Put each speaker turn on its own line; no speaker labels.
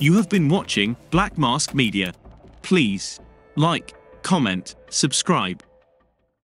You have been watching Black Mask Media. Please like, comment, subscribe.